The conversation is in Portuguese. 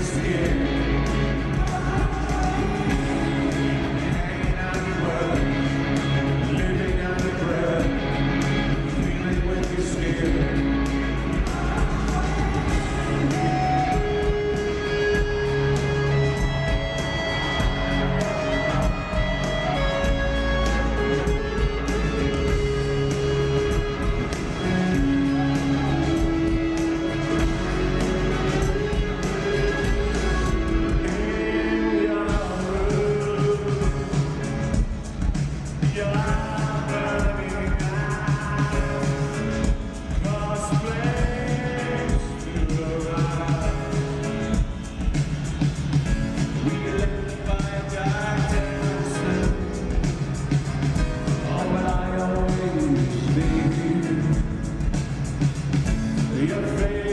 dizer. Your face.